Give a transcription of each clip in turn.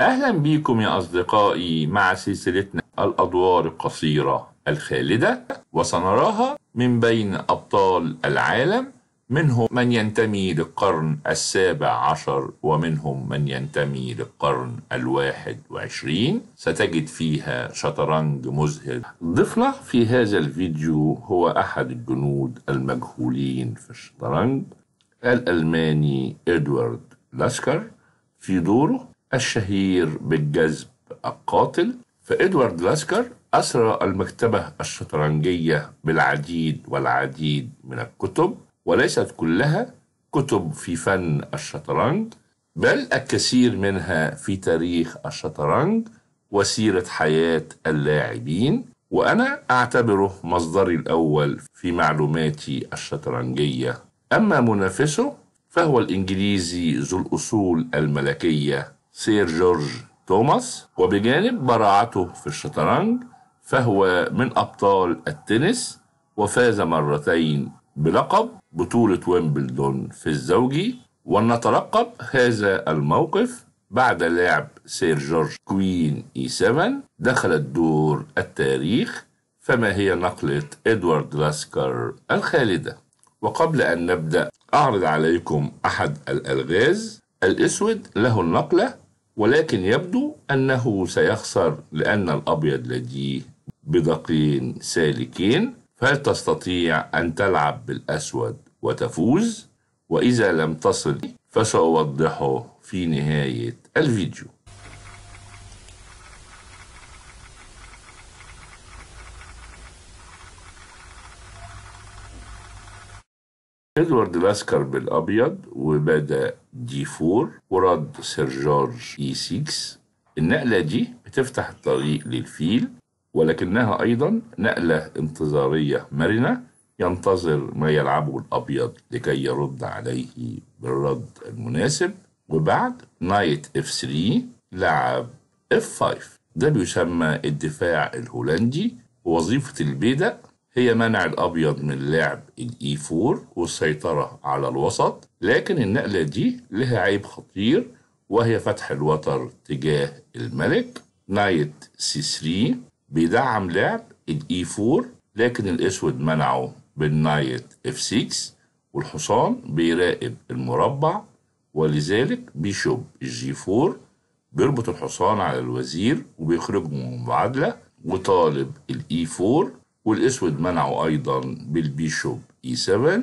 أهلا بيكم يا أصدقائي مع سلسلتنا الأدوار القصيرة الخالدة وسنراها من بين أبطال العالم منهم من ينتمي للقرن السابع عشر ومنهم من ينتمي للقرن الواحد وعشرين. ستجد فيها شطرنج مذهل. ضيفنا في هذا الفيديو هو أحد الجنود المجهولين في الشطرنج الألماني إدوارد لاسكر. في دوره الشهير بالجذب القاتل فإدوارد لاسكر أسرى المكتبة الشطرنجية بالعديد والعديد من الكتب وليست كلها كتب في فن الشطرنج بل الكثير منها في تاريخ الشطرنج وسيرة حياة اللاعبين وأنا أعتبره مصدري الأول في معلوماتي الشطرنجية. أما منافسه فهو الإنجليزي ذو الأصول الملكية. سير جورج توماس وبجانب براعته في الشطرنج فهو من أبطال التنس وفاز مرتين بلقب بطولة ويمبلدون في الزوجي ونترقب هذا الموقف بعد لعب سير جورج queen E 7 دخل الدور التاريخ فما هي نقلة إدوارد لاسكر الخالدة. وقبل أن نبدأ أعرض عليكم أحد الألغاز الأسود له النقلة ولكن يبدو أنه سيخسر لأن الأبيض لديه بدقين سالكين فهل تستطيع أن تلعب بالأسود وتفوز؟ وإذا لم تصل فسأوضحه في نهاية الفيديو إدوارد لاسكر بالابيض وبدا D 4 ورد سير جورج E 6 النقلة دي بتفتح الطريق للفيل ولكنها أيضا نقلة انتظارية مرنة ينتظر ما يلعبه الأبيض لكي يرد عليه بالرد المناسب. وبعد knight F 3 لعب F 5 ده بيسمى الدفاع الهولندي ووظيفة البيدق هي منع الأبيض من لعب ال E 4 والسيطرة على الوسط لكن النقلة دي لها عيب خطير وهي فتح الوتر تجاه الملك knight C 3 بيدعم لعب ال E 4 لكن الأسود منعه بال knight F 6 والحصان بيراقب المربع ولذلك bishop ال G 4 بيربط الحصان على الوزير وبيخرجه من المعادلة وطالب ال E 4 والأسود منعه أيضا بال bishop E 7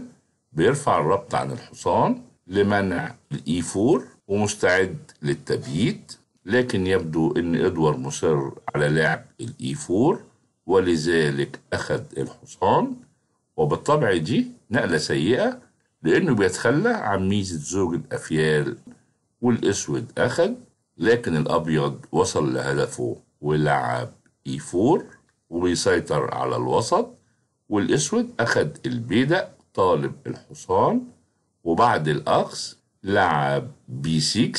بيرفع الربط عن الحصان لمنع ال E 4 ومستعد للتبييت لكن يبدو إن ادوارد مصر على لعب ال E 4 ولذلك أخذ الحصان. وبالطبع دي نقلة سيئة لأنه بيتخلى عن ميزة زوج الأفيال والأسود أخذ لكن الأبيض وصل لهدفه ولعب E 4 وبيسيطر على الوسط والأسود أخذ البيدق طالب الحصان وبعد الأخذ لعب B 6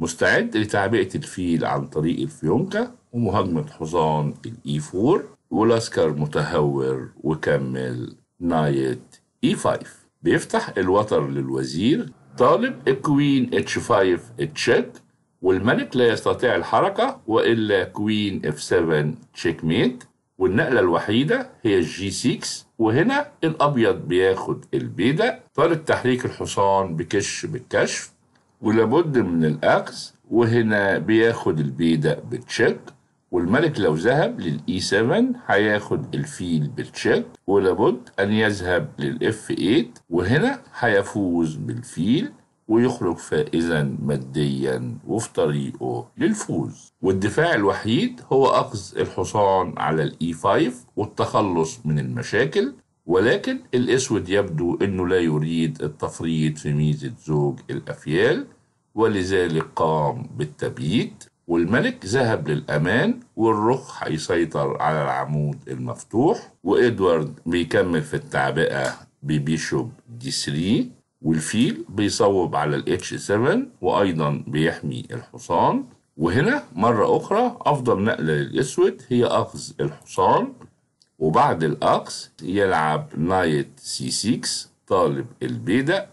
مستعد لتعبئة الفيل عن طريق ال fianchetto ومهاجمة حصان ال E 4 ولاسكر متهور وكمل knight E 5 بيفتح الوتر للوزير طالب ال queen H 5 check والملك لا يستطيع الحركة وإلا queen F 7 checkmate والنقلة الوحيدة هي ال G 6 وهنا الأبيض بياخد البيدق طالب تحريك الحصان بكش بالكشف ولابد من الأخذ وهنا بياخد البيدق بال check. والملك لو ذهب لل E 7 هياخد الفيل بال check. ولابد أن يذهب لل F 8 وهنا هيفوز بالفيل. ويخرج فائزا ماديا وفي طريقه للفوز. والدفاع الوحيد هو أخذ الحصان على الإي 5 والتخلص من المشاكل ولكن الأسود يبدو أنه لا يريد التفريط في ميزة زوج الأفيال ولذلك قام بالتبييت. والملك ذهب للأمان والرخ هيسيطر على العمود المفتوح وإدوارد بيكمل في التعبئة ب bishop D 3 والفيل بيصوب على ال H 7 وأيضا بيحمي الحصان. وهنا مرة أخرى أفضل نقلة للأسود هي أخذ الحصان وبعد الأخذ يلعب knight C 6 طالب البيدق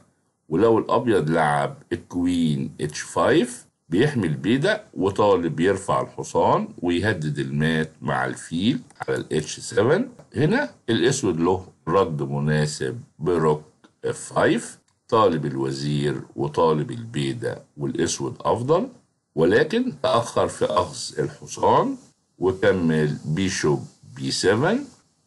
ولو الأبيض لعب ال queen H 5 بيحمي البيدق وطالب يرفع الحصان ويهدد المات مع الفيل على ال H 7 هنا الأسود له رد مناسب ب rook F 5 طالب الوزير وطالب البيدق والأسود أفضل ولكن تأخر في أخذ الحصان وكمل bishop B 7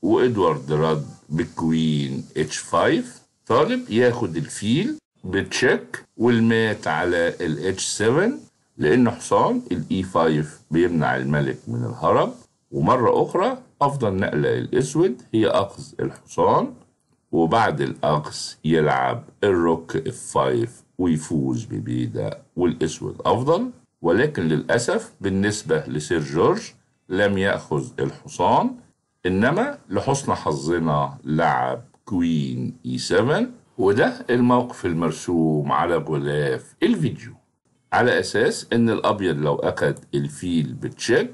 وإدوارد رد ب queen H 5 طالب ياخد الفيل ب check والمات على ال H 7 لأن حصان ال E 5 بيمنع الملك من الهرب. ومرة أخرى أفضل نقلة للأسود هي أخذ الحصان وبعد الأخذ يلعب ال rook F 5 ويفوز ببيدق والأسود أفضل. ولكن للأسف بالنسبة لسير جورج لم يأخذ الحصان. إنما لحسن حظنا لعب queen E 7 وده الموقف المرسوم على غلاف الفيديو. على أساس إن الأبيض لو أخد الفيل بتشيك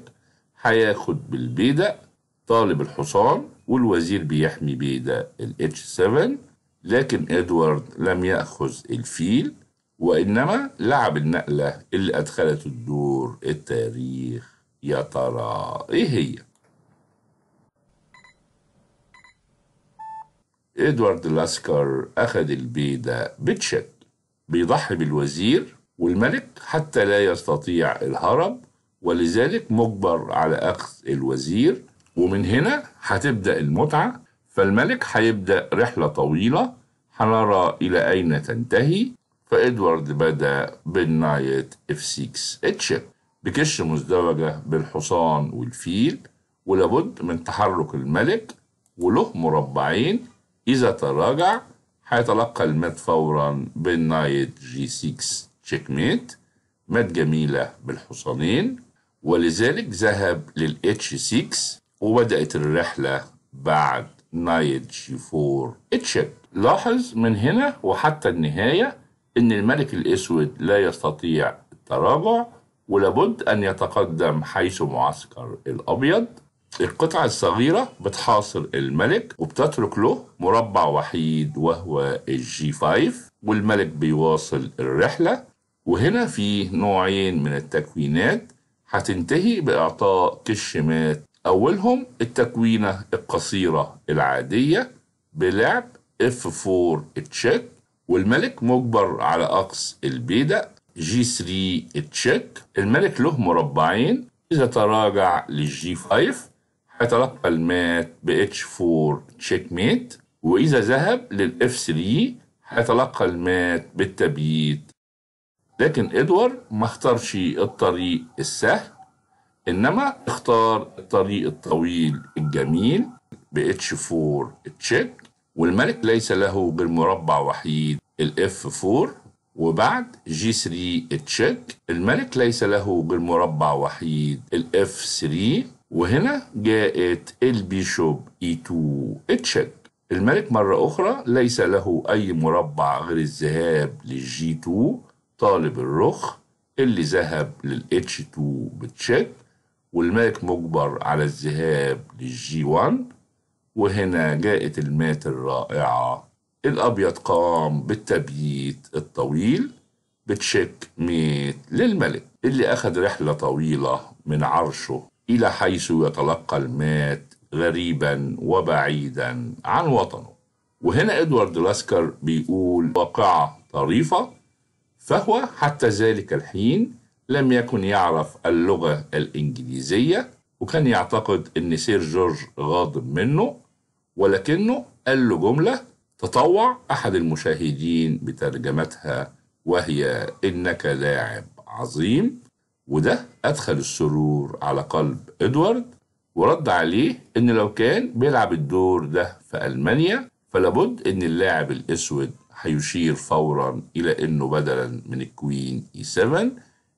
هياخد بالبيدق طالب الحصان. والوزير بيحمي بيدق الاتش 7 لكن إدوارد لم يأخذ الفيل وإنما لعب النقلة اللي أدخلت الدور التاريخ. يا ترى إيه هي؟ إدوارد لاسكر أخذ البيدة بتشك بيضحي بالوزير والملك حتى لا يستطيع الهرب ولذلك مجبر على أخذ الوزير. ومن هنا هتبدأ المتعة فالملك هيبدأ رحلة طويلة هنرى إلى أين تنتهي فإدوارد بدأ بال knight F 6 check بكش مزدوجة بالحصان والفيل ولابد من تحرك الملك وله مربعين. إذا تراجع هيتلقى المات فورا بال knight G 6 checkmate مات جميلة بالحصانين ولذلك ذهب لل H 6 وبدأت الرحلة بعد knight G 4 check لاحظ من هنا وحتى النهاية إن الملك الأسود لا يستطيع التراجع ولابد أن يتقدم حيث معسكر الأبيض. القطعة الصغيرة بتحاصر الملك وبتترك له مربع وحيد وهو ال G 5 والملك بيواصل الرحلة. وهنا في نوعين من التكوينات هتنتهي بإعطاء كشمات أولهم التكوينة القصيرة العادية بلعب F4 check والملك مجبر على أخذ البيدق G 3 check. الملك له مربعين. إذا تراجع لل G 5 هيتلقى المات ب H 4 checkmate وإذا ذهب لل F 3 هيتلقى المات بالتبييت لكن إدوارد ما اختارش الطريق السهل. إنما اختار الطريق الطويل الجميل ب H 4 check والملك ليس له غير مربع وحيد ال F 4 وبعد G 3 check الملك ليس له غير مربع وحيد ال F 3 وهنا جاءت ال bishop E 2 check. الملك مرة أخرى ليس له أي مربع غير الذهاب لل G 2 طالب الرخ اللي ذهب لل H 2 ب check. والملك مجبر على الذهاب لل G 1 وهنا جاءت المات الرائعة. الأبيض قام بالتبييت الطويل ب checkmate للملك اللي أخذ رحلة طويلة من عرشه إلى حيث يتلقى المات غريبا وبعيدا عن وطنه. وهنا إدوارد لاسكر بيقول واقعة طريفة. فهو حتى ذلك الحين لم يكن يعرف اللغة الإنجليزية وكان يعتقد أن سير جورج غاضب منه ولكنه قال له جملة تطوع أحد المشاهدين بترجمتها وهي إنك لاعب عظيم وده أدخل السرور على قلب إدوارد ورد عليه إن لو كان بيلعب الدور ده في ألمانيا فلابد إن اللاعب الأسود هيشير فورا إلى إنه بدلا من ال Queen E 7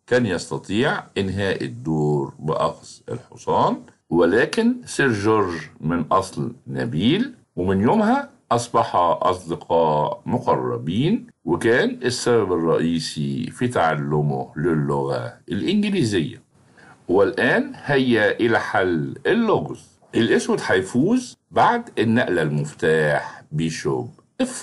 كان يستطيع إنهاء الدور بأخذ الحصان ولكن سير جورج من أصل نبيل ومن يومها أصبح أصدقاء مقربين وكان السبب الرئيسي في تعلمه للغة الإنجليزية. والآن هيا إلى حل اللغز. الأسود هيفوز بعد النقلة المفتاح Bishop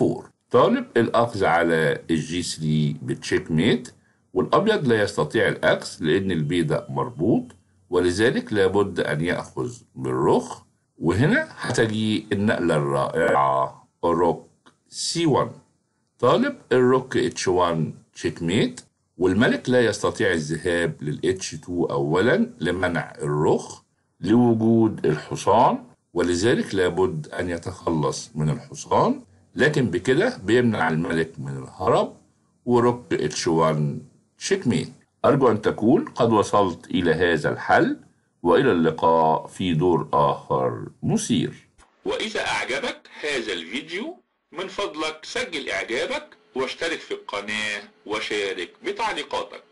4 طالب الأخذ على ال G 3 ب checkmate والأبيض لا يستطيع الأخذ لأن البيدق مربوط ولذلك لابد أن يأخذ بالرخ وهنا هتجي النقلة الرائعة Rook C 1 طالب ال Rook H 1 checkmate والملك لا يستطيع الذهاب لل H 2 أولا لمنع الرخ لوجود الحصان ولذلك لابد أن يتخلص من الحصان. لكن بكده بيمنع الملك من الهرب و Rook H 1 checkmate أرجو أن تكون قد وصلت إلى هذا الحل وإلى اللقاء في دور آخر. مثير وإذا أعجبك هذا الفيديو من فضلك سجل إعجابك واشترك في القناة وشارك بتعليقاتك.